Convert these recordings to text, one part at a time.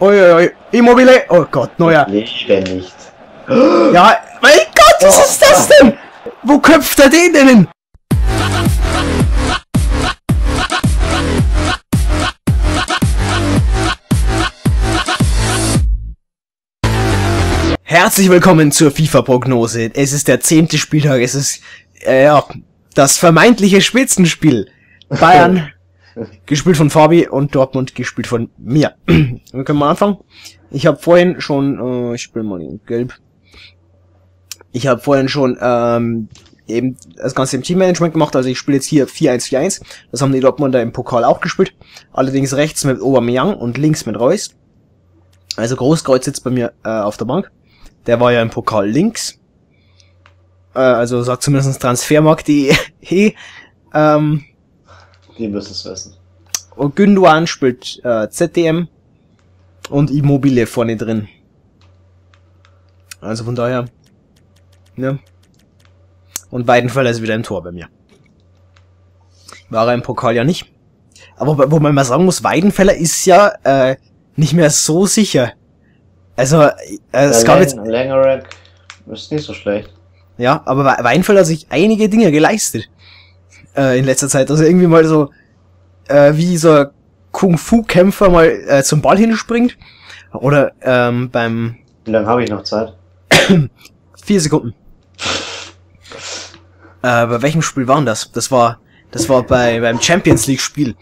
Uiuiui. Immobile. Oh Gott, neuer. Lebe nicht. Ja, mein Gott, was ist das denn? Wo köpft er den denn? hin? Herzlich willkommen zur FIFA-Prognose. Es ist der zehnte Spieltag. Es ist, äh, ja, das vermeintliche Spitzenspiel. Bayern, gespielt von Fabi und Dortmund gespielt von mir. Wir können mal anfangen. Ich habe vorhin schon, äh, ich spiele mal in Gelb. Ich habe vorhin schon ähm, eben das Ganze im Teammanagement gemacht. Also ich spiele jetzt hier 4-1-4-1. Das haben die Dortmunder im Pokal auch gespielt. Allerdings rechts mit Aubameyang und links mit Reus. Also Großkreuz sitzt bei mir äh, auf der Bank. Der war ja im Pokal links. Äh, also sagt zumindest Transfermarkt.de. ähm, Die müssen es wissen. und Günduan spielt äh, ZDM und Immobile vorne drin. Also von daher, ne? Und Weidenfeller ist wieder im Tor bei mir. War er im Pokal ja nicht. Aber wo- man mal sagen muss, Weidenfeller ist ja äh, nicht mehr so sicher. Also, äh, es gab jetzt, Langerack ist nicht so schlecht. ja, aber We- Weidenfeller hat sich einige Dinge geleistet. Äh, in letzter Zeit. Also irgendwie mal so, äh, wie ein Kung-Fu-Kämpfer mal äh, zum Ball hinspringt. Oder ähm, beim Wie lange habe ich noch Zeit? vier Sekunden. Äh, bei welchem Spiel war denn das? Das war, das war bei beim Champions League Spiel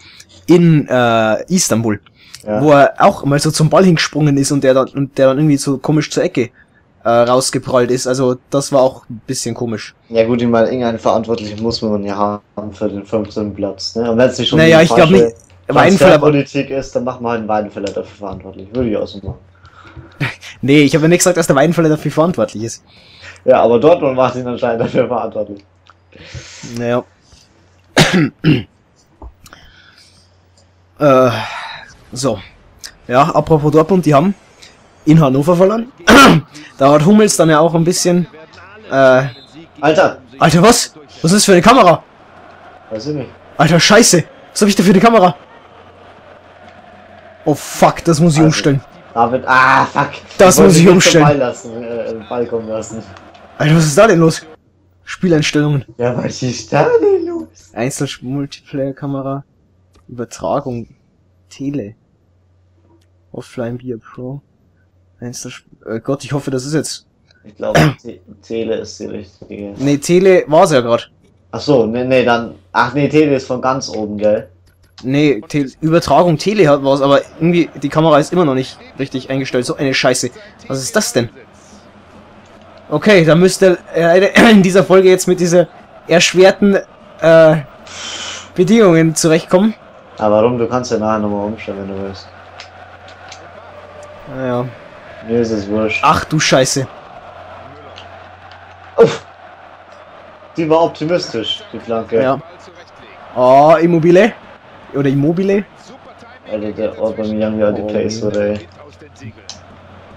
in äh, Istanbul, Ja. wo er auch mal so zum Ball hingesprungen ist und der dann und der dann irgendwie so komisch zur Ecke äh, rausgeprallt ist. Also das war auch ein bisschen komisch. Ja gut, ich meine, irgendeinen Verantwortlichen muss man ja haben für den 15. Platz. Ne? Und wenn es nicht schon Naja, ich glaube nicht. falsche Weidenfeller, Politik ist, dann macht man halt einen Weidenfeller dafür verantwortlich. Würde ich auch so machen. nee, ich habe ja nicht gesagt, dass der Weidenfeller dafür verantwortlich ist. Ja, aber Dortmund macht ihn anscheinend dafür verantwortlich. Naja. äh, so. Ja, apropos Dortmund, die haben in Hannover verloren. da hat Hummels dann ja auch ein bisschen. Äh, Alter! Alter, was? Was ist das für eine Kamera? Weiß ich nicht. Alter, scheiße. Was hab ich da für eine Kamera? Oh fuck, das muss ich Also, umstellen. David, ah, fuck! Das wollte muss ich umstellen. Ball lassen, äh, Ball kommen lassen. Alter, was ist da denn los? Spieleinstellungen. Ja, was ist da denn los? Einzel-Multiplayer-Kamera. Übertragung. Tele. Offline Via Pro. Einzel äh Gott, ich hoffe, das ist jetzt. Ich glaube, Te- Tele ist die richtige. Nee, Tele war's ja gerade. Ach so, nee, nee, dann. Ach nee, Tele ist von ganz oben, gell? Nee, Te Übertragung Tele hat was, aber irgendwie die Kamera ist immer noch nicht richtig eingestellt. So eine Scheiße. Was ist das denn? Okay, da müsste äh, in dieser Folge jetzt mit dieser erschwerten äh, Bedingungen zurechtkommen. Aber warum? Du kannst ja nachher nochmal umstellen, wenn du willst. Naja. Mir ist es wurscht. Ach du Scheiße. Uff. Die war optimistisch, die Flanke. Ja. Oh, Immobile. Oder Immobile. Alter, der Aubameyang, wie er die Oh. Plays wurde, ey.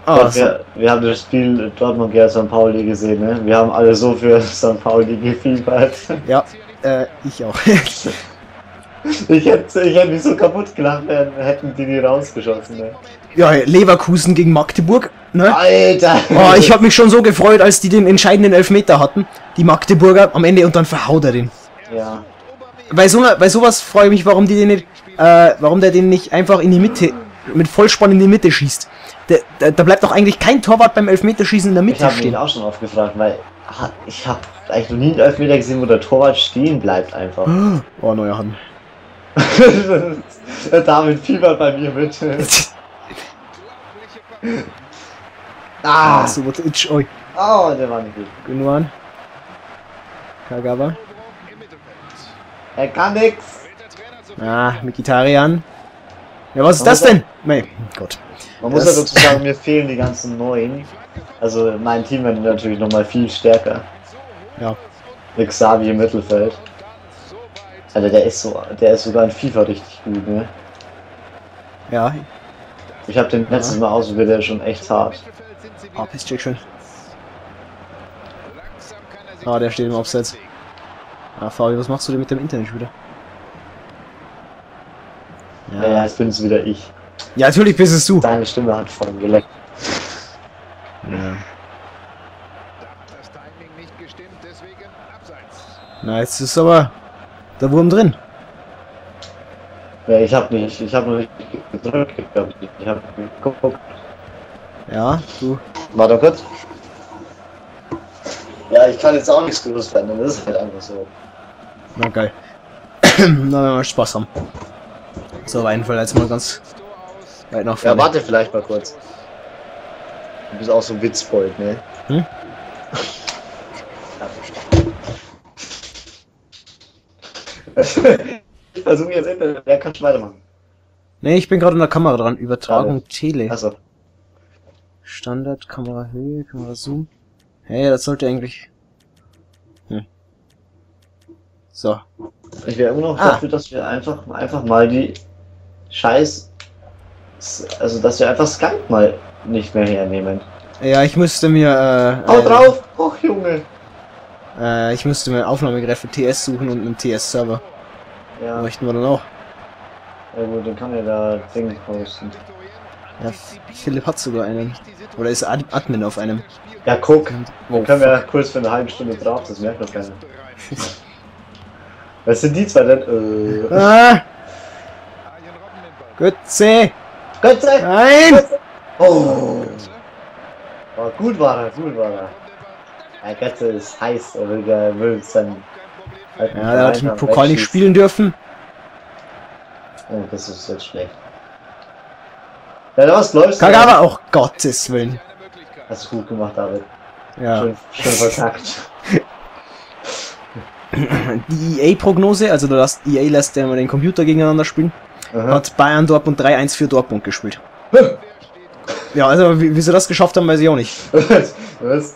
Ah, Gott, so. wir, wir haben das Spiel Dortmund gegen St. Pauli gesehen, ne? Wir haben alle so für St. Pauli gefiebert. Ja, äh, ich auch. Ich hätte, ich hätte mich so kaputt gelacht, hätten die die rausgeschossen, ne? Ja, Leverkusen gegen Magdeburg. Ne? Alter! Oh, ich habe mich schon so gefreut, als die den entscheidenden Elfmeter hatten. Die Magdeburger am Ende und dann verhaut er den. Ja. Bei so bei sowas freue ich mich, warum die den nicht, äh, warum der den nicht einfach in die Mitte, mit Vollspann in die Mitte schießt. Da, bleibt doch eigentlich kein Torwart beim Elfmeterschießen in der Ich Mitte habe mich stehen. auch schon oft gefragt, weil ha- ich habe eigentlich noch nie einen Elfmeter gesehen, wo der Torwart stehen bleibt einfach. Oh, neuer Hand. David fiebert bei mir mit. Ah, ah! Subotic, oi. Oh, der war nicht gut. Gündogan. Kagawa. Er kann nix. Ah, Mikitarian. Ja, was ist das denn? Nee, Gott. Man muss ja dazu sagen, mir fehlen die ganzen neuen. Also mein Team wird natürlich nochmal viel stärker. Ja. Mit Xavi im Mittelfeld. Alter, der ist so, der ist sogar in FIFA richtig gut, ne? Ja, Ich habe den letztes Mal ausprobiert, der ist schon echt hart. Ah, Pisscheck schön. Ah, der steht im Abseits. Ah, Fabi, was machst du denn mit dem Internet wieder? Ja, ja, jetzt bin es wieder ich. Ja, natürlich bist es du. Deine Stimme hat voll geleckt. Ja. Das Timing nicht gestimmt, deswegen abseits. Na, jetzt ist aber der Wurm drin. Ja, ich hab nicht, ich hab noch nicht gedrückt, ich. Ich hab geguckt. Ja, du. Warte kurz. Ja, ich kann jetzt auch nichts Gutes verändern, das ist halt einfach so. Na geil. Na, wenn wir Spaß haben. So, auf jeden Fall jetzt mal ganz weit nach Ja, vorne. warte vielleicht mal kurz. Du bist auch so ein Witzbold, ne? Hm? versuche jetzt Internet, wer kann schon weitermachen? Nee, ich bin gerade in der Kamera dran. Übertragung Tele. Achso. Standard, Kamerahöhe, Kamerazoom. Hey, das sollte eigentlich. Hm. So. Ich wäre immer noch Ah. dafür, dass wir einfach, einfach mal die Scheiß. Also, dass wir einfach Skype mal nicht mehr hernehmen. Ja, ich müsste mir. Äh, Hau äh, drauf! Och, Junge! Äh, ich müsste mir ein Aufnahmegerät für TS suchen und einen TS-Server. Ja, Möchten wir dann auch. ja gut, dann kann er da Ding posten. Ja, Philipp hat sogar einen. Oder ist Ad Admin auf einem. Ja, guck. Dann können wir kurz für eine halbe Stunde drauf, das merkt doch keiner. Was sind die zwei denn? Äh. Ah. Götze! Sei Nein! Oh! Oh, gut war er, gut war er. Ja, Götze ist heiß, er will, er will sein. Alten Ja, der hat den Pokal nicht spielen dürfen. Oh, das ist jetzt schlecht. Ja, was läuft? Kagawa, auch Gottes Willen. Hast du gut gemacht, David. Ja. Schön, schön verkackt. Die EA-Prognose, also das EA lässt ja immer den Computer gegeneinander spielen, Aha. hat Bayern Dortmund 3-1 für Dortmund gespielt. Ja, also wie, wie sie das geschafft haben, weiß ich auch nicht. was?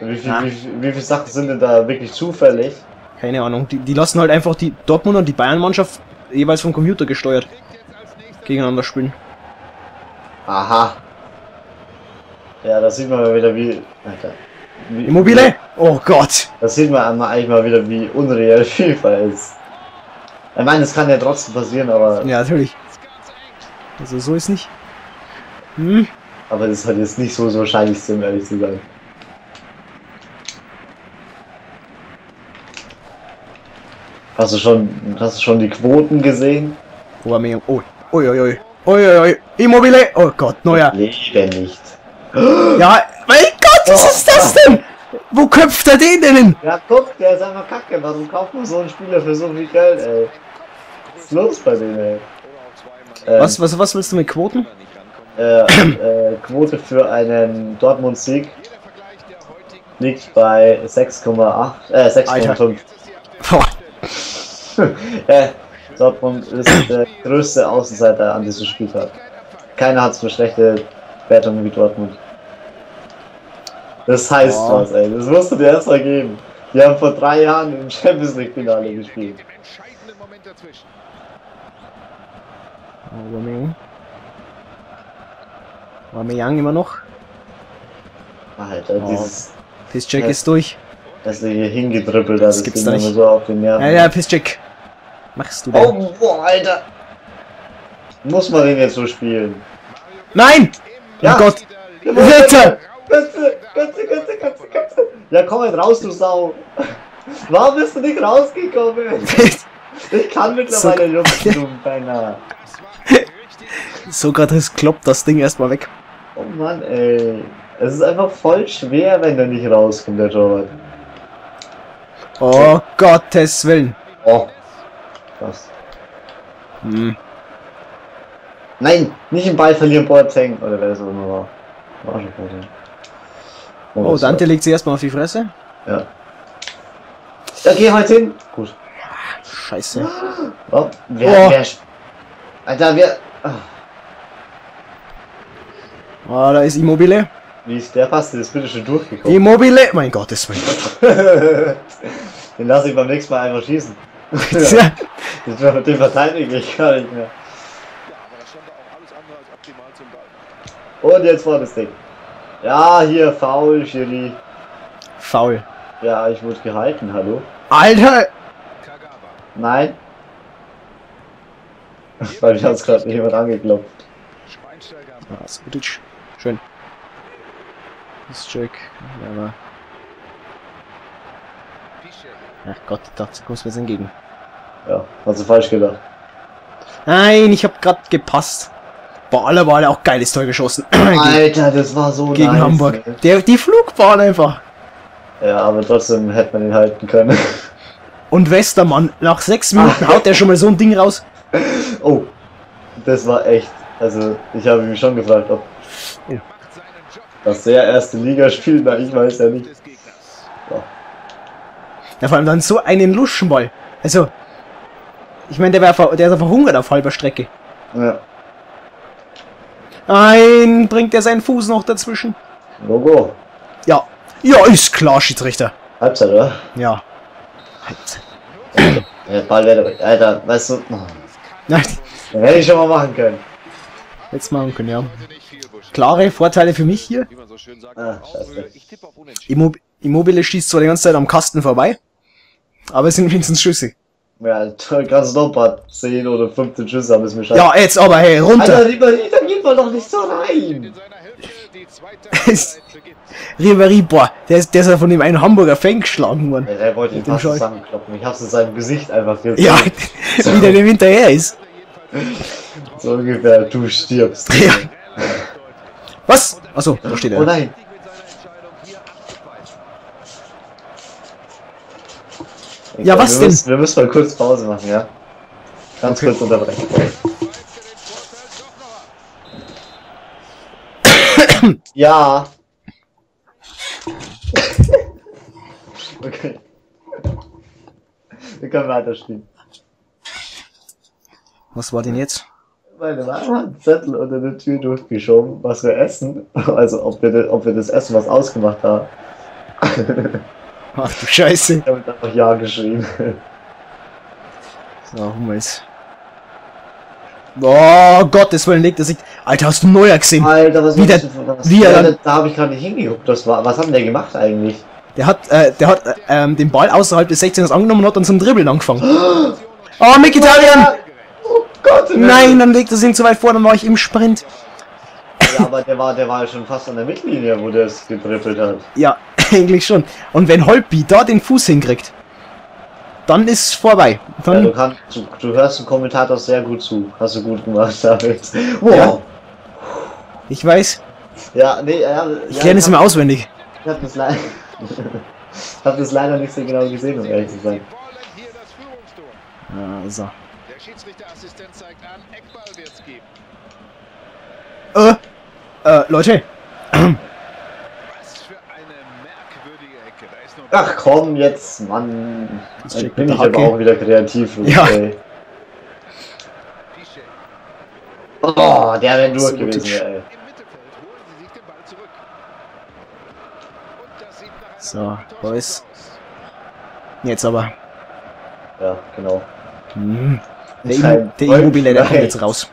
Wie, viel, Ja. wie, wie viele Sachen sind denn da wirklich zufällig? Keine Ahnung. Die, die lassen halt einfach die Dortmunder und die Bayern-Mannschaft jeweils vom Computer gesteuert gegeneinander spielen. Aha. Ja, da sieht man mal wieder wie. Alter. wie Immobile? Oh Gott! Da sieht man eigentlich mal wieder, wie unreal FIFA ist. Ich meine, es kann ja trotzdem passieren, aber, Ja, natürlich. Also so ist nicht. Hm? aber das ist halt jetzt nicht so so wahrscheinlich, um ehrlich zu sein. Hast du schon, hast du schon die Quoten gesehen? Aubameyang. Oh. Ui, ui. Ui, ui, ui. Immobile! Oh Gott, neuer. Leben nicht. Ja, mein Gott, was ist das denn? Wo köpft er den denn hin? Ja, guck, der ist einfach kacke. Warum kauft man so einen Spieler für so viel Geld, ey? Was ist los bei denen, ey? Ähm, Was, was, was willst du mit Quoten? Äh, äh, Quote für einen Dortmund-Sieg liegt bei 6,8, äh, 6,5. Äh, Dortmund ist der größte Außenseiter an diesem Spieltag. Keiner hat so schlechte Wertungen wie Dortmund. Das heißt Boah. was, ey. Das musst du dir erst mal geben. Die haben vor drei Jahren im Champions League Finale gespielt. Aubameyang. Aubameyang immer noch. Alter, Oh. dieses, Pisscheck Ja. ist durch. dass der hier hingedribbelt hat, Das das gibt's da nicht. so auf den Nerven. Ja, ja, Pisscheck. Machst du denn? Oh, boah, Alter. Muss man den jetzt so spielen? Nein! Ja. Oh Gott! Ja, Bitte! Götze, Götze, Götze, Götze, Götze. Ja, komm halt raus, du Sau. Warum bist du nicht rausgekommen? Ich kann mittlerweile lupfen, du Penner. Sokrates kloppt das Ding erstmal weg. Oh Mann, ey. Es ist einfach voll schwer, wenn der nicht rauskommt, der Torwart. Oh Gottes Willen. Oh. Was? Hm. Nein, nicht im Ball verlieren, Boateng. Oder wer das auch immer war. War schon Boateng. Oh, das Dante legt sie erstmal auf die Fresse. war- Ja. Ja, geh halt hin. Gut. Scheiße. Oh, wer, Oh. wer, Alter, wer, ah, Oh, da ist Immobile. wie ist der fast das bitte schon durchgekommen? Immobile. Mein Gottes Willen. Den lasse ich beim nächsten Mal einfach schießen. Tja. Den, verteidige ich gar nicht mehr. Ja, aber das stand da auch alles andere als optimal zum Ball. Und jetzt war das Ding. Ja, hier, faul, Schiri. Faul. Ja, ich wurde gehalten, hallo? Alter! Nein? Weil ich hat's gerade nicht jemand angeklopft. Ah, Skutic. Schön. Das Jack. Ja. Ach Gott, du kommst mir entgegen. Ja, hast du falsch gedacht. Nein, ich hab grad gepasst. Boah, alle war auch geiles Tor geschossen. Alter, das war so gegen nice, Hamburg. ey. Der, die Flugbahn einfach. Ja, aber trotzdem hätte man ihn halten können. Und Westermann, nach sechs Minuten haut der schon mal so ein Ding raus. Oh, das war echt. Also, ich habe mich schon gefragt, ob Job. das der erste Liga spielt. Na, ich weiß ja nicht. Gegners. Ja, vor allem dann so einen Luschenball. Also, ich meine, der, war der ist ja verhungert auf halber Strecke. Ja, Nein, bringt er seinen Fuß noch dazwischen? Logo. Ja. Ja, ist klar, Schiedsrichter. Halbzeit, oder? Ja. Der Ball wäre. Alter, weißt du. oh, Nein, Den hätte ich schon mal machen können. jetzt machen können, ja. Klare Vorteile für mich hier. Wie man so schön sagt, Ah, auf Augenhöhe. scheiße. Ich tippe auf Unentschieden. Immo Immobile schießt zwar die ganze Zeit am Kasten vorbei, aber es sind wenigstens Schüsse. Ja, ganz Noppert. 10 oder 15 Schüsse haben es mir scheiße. Ja, jetzt aber, hey, runter. Alter, lieber nicht, dann geht man doch nicht so In rein. Ribéry, boah, der ist, der ist ja von dem einen Hamburger Fan geschlagen worden. Der wollte ihn fast zusammenkloppen. Ich hab's in seinem Gesicht einfach gesehen. Ja, wie der dem hinterher ist. So ungefähr, du stirbst. Ja. Was? Achso, da steht Oh er. nein. Ja, was wir denn? Müssen, wir müssen mal kurz Pause machen, ja? Ganz Okay. kurz unterbrechen. Ja. okay. Wir können weiterspielen. Was war denn jetzt? Meine Mama hat einen Zettel unter der Tür durchgeschoben, was wir essen. Also ob wir, ob wir das Essen was ausgemacht haben. Ach du Scheiße. Ich habe einfach Ja geschrieben. So, Hummels. Oh, Gottes Willen, legt er sich. Alter, hast du Neuer gesehen? Alter, was Wie der- das wie er dann- da habe ich gerade nicht hingeguckt. Das war, was hat denn der gemacht eigentlich? Der hat, äh, der hat äh, ähm, den Ball außerhalb des 16ers angenommen und hat dann zum Dribbeln angefangen. Oh, Mkhitaryan! Oh Gott! Nein, dann legt er sich zu weit vor, dann war ich im Sprint. Ja, aber der war, der war schon fast an der Mittellinie, wo der es getrippelt hat. Ja, eigentlich schon. Und wenn Holpi da den Fuß hinkriegt, dann ist vorbei. Ja, Dann, du, kannst, du, du hörst dem Kommentator sehr gut zu. Hast du gut gemacht, David. Wow. Ja. Ja, ich weiß, nee, ja. ich ja, lerne es immer auswendig. Ich hab das leider. ich hab das leider nicht so genau gesehen, um ehrlich zu sein. Also. Der Schiedsrichterassistent zeigt an, Eckball wird's geben. Äh, äh, Leute, Was für eine merkwürdige Ecke. Da ist nur Ach komm, jetzt, Mann. Dann checkt bin ich aber auch wieder kreativ. Ja. Oh, der wäre durch gewesen, ey. Im So, Boys. jetzt aber. Ja, genau. Hm. Der, Nein, Immo der Immobile, der kommt jetzt raus.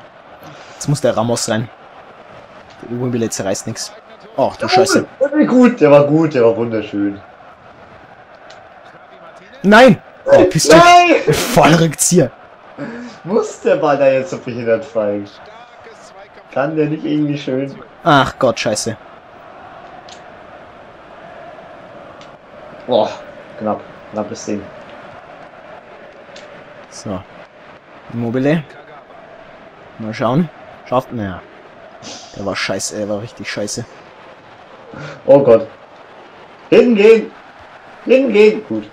Jetzt muss der Ramos rein. Der Immobile zerreißt nix. Ach du Scheiße. Der war gut, der war gut, der war wunderschön. Nein! Oh, Pistol. Nein! Voll Rückzieher. Muss der Ball da jetzt so behindert fallen? Kann der nicht irgendwie schön? Ach Gott, Scheiße. Boah, knapp. Knappes Ding. So. Immobile. Mal schauen. Schafft, naja. Der war scheiße, er war richtig scheiße. Oh Gott. Hingehen! Hingehen! Gut.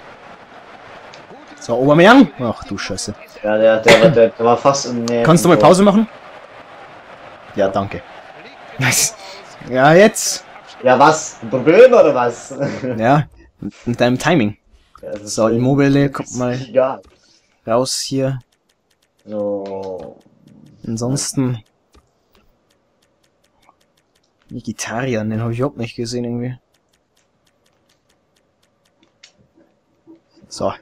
So, Aubameyang. Ach du Scheiße. Ja, der, der, war- der, der war fast im Nähe. Kannst du mal Pause machen? Ja, danke. Nice. Ja, jetzt. Ja, was? Ein Problem oder was? Ja, mit deinem Timing. Ja, So, Immobile, kommt mal Egal. raus hier. So. Ansonsten. Vegetarier, den habe ich überhaupt nicht gesehen irgendwie. So.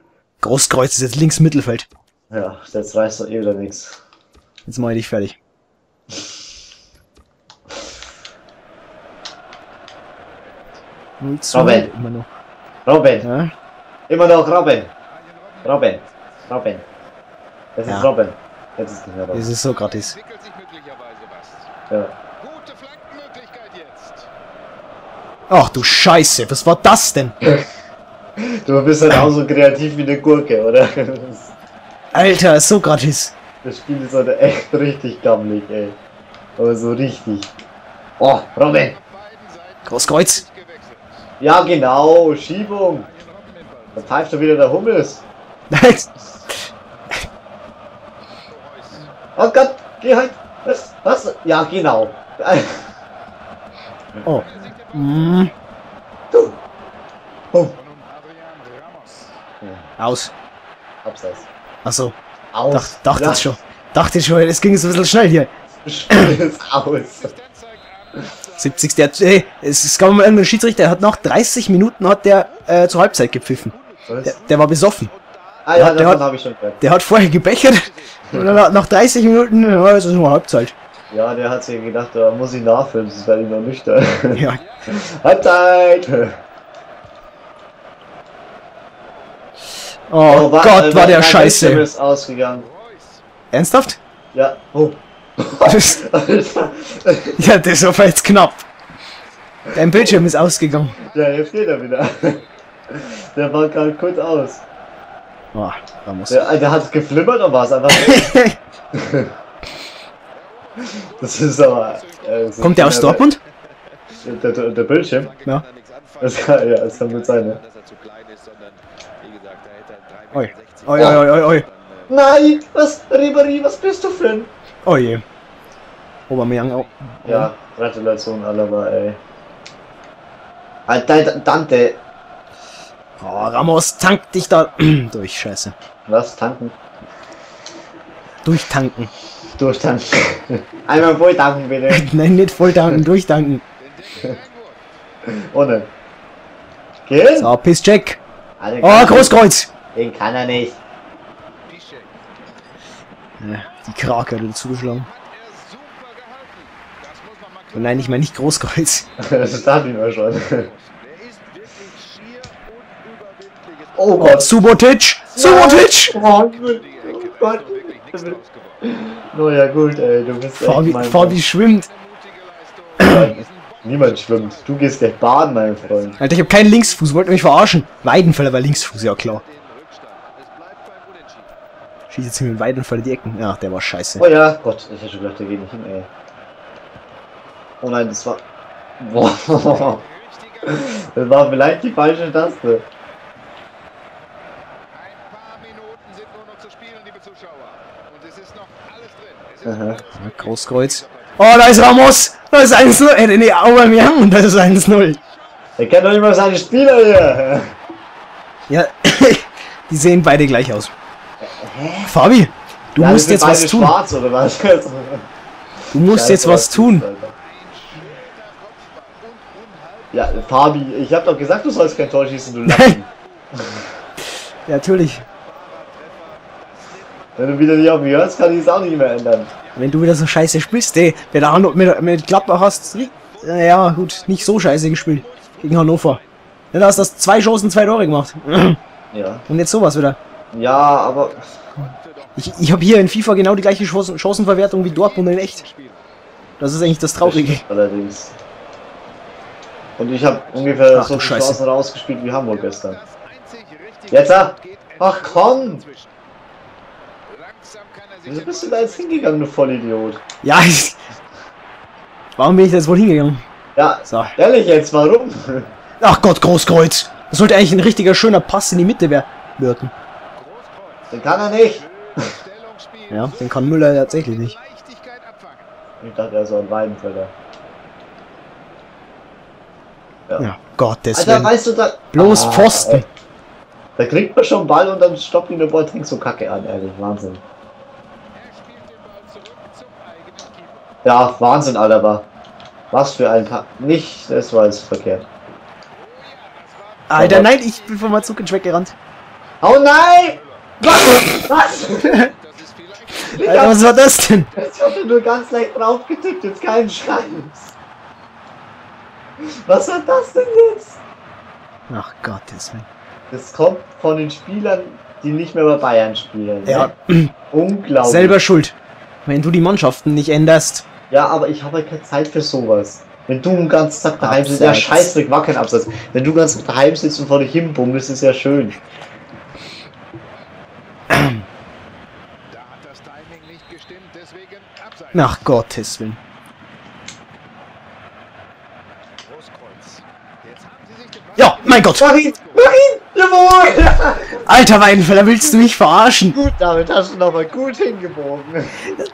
Großkreuz ist jetzt links Mittelfeld. Ja, jetzt reißt doch eh wieder nichts. Jetzt mache ich dich fertig. Robin. immer noch. Robin! Ja? Immer noch Robin! Robin! Robin! Das ist Ja. Robin. Jetzt ist es nicht mehr raus. Das ist so gratis. Ja. Gute Flankenmöglichkeit jetzt. Ach du Scheiße, was war das denn? Du bist halt auch so kreativ wie eine Gurke, oder? Alter, ist so gratis. das Spiel ist halt echt richtig gammelig, ey. Aber so richtig. Oh, Robin! Großkreuz. Ja, genau, Schiebung. Da pfeift doch wieder der Hummels. Oh Gott, geh halt. Was? Was? Ja, genau. Oh. Mm, Du. Boom. Und nun Adrian Ramos. Aus. Abseits. Achso, Aus. dacht, dachte Ja, ich schon. Dachte ich schon, es ging so ein bisschen schnell hier. Ist aus. Der zeigt an, dass 70. Der, ey, es, gab mal irgendeinen Schiedsrichter, der hat nach 30 Minuten hat der äh, zur Halbzeit gepfiffen. Der, der war besoffen. Ah ja, der hat- ich schon gehört. Der hat vorher gebechert und dann hat nach 30 Minuten, ja, es ist nur Halbzeit. Ja, der hat sich gedacht, da muss ich nachfüllen, sonst werde ich noch nüchtern. Ja. Halbzeit! Oh, wa- Gott, äh, war der scheiße. Ist ausgegangen. Ernsthaft? Ja. Oh. Ja, das war jetzt knapp. Dein Bildschirm ist ausgegangen. Ja, jetzt geht er wieder. Der war gerade kurz aus. Oh, da muss. Der, der hat geflimmert oder war es einfach. Das ist aber. Äh, das ist Kommt der aus Dortmund? Der, der, der Bildschirm? Ja. Das kann, ja, das kann gut sein, ne? dass er zu klein ist, sondern wie gesagt, 3,60 Oi. Meter. Oi, oi, oi, oi. Nein! Was? Ribéry, was bist du für ein. Oh je. Aubameyang auch. Ja, Gratulation, Alaba, ey. Alter, Dante. Oh, Ramos, tank dich da durch, scheiße. Was? Tanken? Durchtanken. Durchtanken. Einmal voll tanken, bitte. Nein, nicht voll tanken, durchtanken. Ohne. Gehen? So, Pisscheck. Oh, Großkreuz. Den kann er nicht. Ja, die Krake hat er zugeschlagen. Oh nein, ich meine nicht Großkreuz. das schon. Ist wirklich schier unüberwindlich. Oh Oh, Gott. Subotic. Subotic. Oh Gott. Oh ja gut, ey, du bist echt Fabi, mein Fabi schwimmt. Mutige Leistung. Niemand schwimmt. Du gehst gleich baden, mein Freund. Alter, ich habe keinen Linksfuß, wollte mich verarschen. Weidenfeller war Linksfuß, ja klar. Den Rückstand. Es bleibt beim Schießt jetzt hier mit Weidenfeller die Ecken. Ja, der war scheiße. Oh ja, Gott, ich hätte schon gedacht, der geht nicht hin, ey. Oh nein, das war. Boah. Das war vielleicht die falsche Taste. Ein paar Minuten sind nur noch zu spielen, liebe Zuschauer. Und es ist noch alles drin. Es ist Aha. Großkreuz. Oh, da ist Ramos. Da ist 1-0. Äh, nee, Aubameyang und da ist 1-0. Er kennt doch nicht mal seine Spieler hier. Ja, die sehen beide gleich aus. Fabi, du Ja, musst jetzt was tun. schwarz, oder was? Du musst jetzt was tun. Ja, Fabi, ich hab doch gesagt, du sollst kein Tor schießen, du Lappen. Ja, natürlich. Wenn du wieder nicht auf mich hörst, kann ich es auch nicht mehr ändern. Wenn du wieder so scheiße spielst, ey. Wer da Hanno- mit, mit Gladbach hast, äh, ja gut, nicht so scheiße gespielt. Gegen Hannover. Ja, da hast du das zwei Chancen, zwei Tore gemacht. Ja. Und jetzt sowas wieder. Ja, aber. Ich, ich habe hier in FIFA genau die gleiche Chancen, Chancenverwertung wie Dortmund in echt. Das ist eigentlich das Traurige. Allerdings. Und ich habe ungefähr Ach, so viele Scheiße. Chancen rausgespielt wie Hamburg gestern. das. Jetzt. Geht Ach, komm. Wieso bist du da jetzt hingegangen, du Vollidiot? Ja, ich, Warum bin ich jetzt wohl hingegangen? Ja, So. ehrlich jetzt, warum? Ach Gott, Großkreuz. Das sollte eigentlich ein richtiger schöner Pass in die Mitte wer- wirken. Großkreuz. Den kann er nicht. Ja, den kann Müller tatsächlich nicht. Ich dachte, er soll ein Weidenfelder. Ja, Gottes Alter, Willen. weißt du da. Bloß Ah, Pfosten. ey. Da kriegt man schon einen Ball und dann stoppt ihn der Boateng so kacke an, ehrlich. Wahnsinn. Er spielt den Ball zurück zum eigenen Keeper. Ja, Wahnsinn, Alter. Was für ein Pa. Nicht, das war jetzt verkehrt. Alter, nein, ich bin von Mazukic weggerannt. Oh nein! Was? Was? Alter, was war das denn? ich hab nur ganz leicht drauf getippt, jetzt keinen Scheiß. Was war das denn jetzt? Ach Gottes Willen. Das kommt von den Spielern die nicht mehr bei Bayern spielen. ne? Ja, Unglaublich. selber schuld. Wenn du die Mannschaften nicht änderst. Ja, aber ich habe halt keine Zeit für sowas. Wenn du den ganzen Tag daheim sitzt, ja scheiße, war kein Absatz. Wenn du den ganzen Tag daheim sitzt und vor dich hinbummelst, ist ja schön. Da hat das Timing nicht gestimmt, deswegen abseits. Nach Gottes Willen. Großkreuz. Jetzt haben sie sich den Ball Ja, mein Gott. Mach ihn! Mach ihn! Jawohl! Alter Weidenfeller, willst du mich verarschen? gut, damit hast du nochmal gut hingebogen.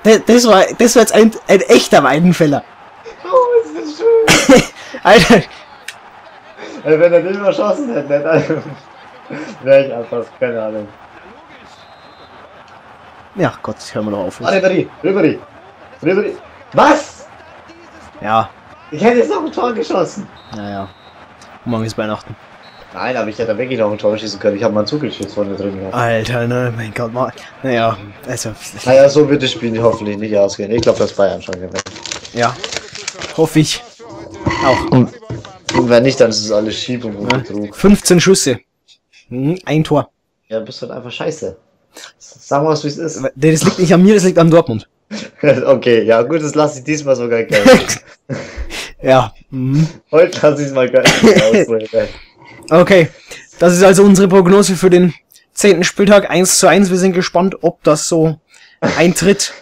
Das, das war, das war jetzt ein, ein echter Weidenfeller. Oh, ist das schön. Alter, wenn er den überschossen hätte, dann wäre ich einfach, keine Ahnung. Ja Gott, hören wir doch auf. Ah, Ribery, Ribery, Ribery. Was? Ja, Ich hätte jetzt noch ein Tor geschossen. naja. Morgen ist Weihnachten. Nein, aber ich hätte wirklich noch ein Tor schießen können. Ich habe mal einen Zugelschütz vorne drin gehabt. Alter, ne, mein Gott, mal. Naja, also, Naja, so wird das Spiel hoffentlich nicht ausgehen. Ich glaube, dass Bayern schon gewinnt. ja, hoffe ich. Auch. Und wenn nicht, dann ist es alles Schiebung und? Betrug. 15 Schüsse. Hm, Ein Tor. Ja, bist halt einfach scheiße. Sagen wir es, wie es ist. Das liegt nicht an mir, das liegt an Dortmund. okay, ja gut, das lasse ich diesmal sogar gelten. Ja. hm. Heute lasse ich es mal gelten. Okay. Das ist also unsere Prognose für den 10. Spieltag 1 zu 1. Wir sind gespannt, ob das so eintritt.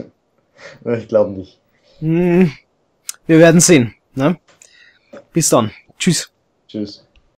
ich glaube nicht. Hm, Wir werden sehen. Ne? Bis dann. Tschüss. Tschüss.